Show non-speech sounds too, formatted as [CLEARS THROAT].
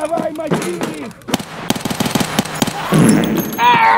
Давай, мочи их! [CLEARS THROAT] А!